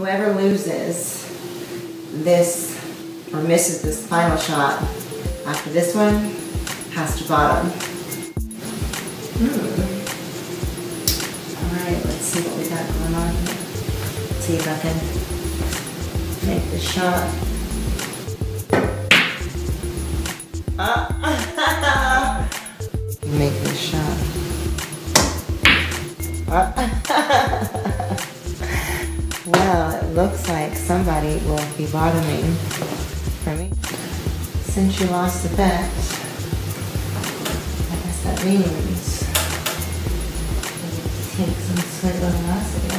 whoever loses this or misses this final shot after this one has to bottom. Hmm. Alright, let's see what we got going on here. Let's see if I can make the shot. Ah. make this shot. Ah. Well, it looks like somebody will be bottoming for me. Since you lost the bet, I guess that means take some sweat luminosity